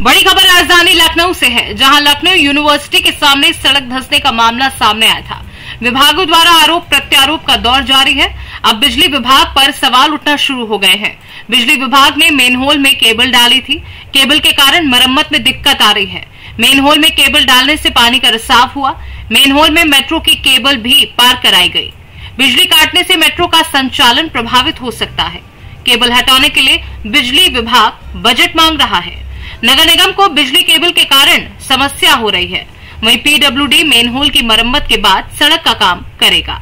बड़ी खबर राजधानी लखनऊ से है, जहाँ लखनऊ यूनिवर्सिटी के सामने सड़क धंसने का मामला सामने आया था। विभागों द्वारा आरोप प्रत्यारोप का दौर जारी है। अब बिजली विभाग पर सवाल उठना शुरू हो गए हैं। बिजली विभाग ने मेन होल में केबल डाली थी। केबल के कारण मरम्मत में दिक्कत आ रही है। मेन होल में केबल डालने से पानी का रिसाव हुआ। मेन होल में मेट्रो की केबल भी पार कराई गई। बिजली काटने से मेट्रो का संचालन प्रभावित हो सकता है। केबल हटाने के लिए बिजली विभाग बजट मांग रहा है। नगर निगम को बिजली केबल के कारण समस्या हो रही है। वहीं पीडब्ल्यूडी मेन होल की मरम्मत के बाद सड़क का काम करेगा।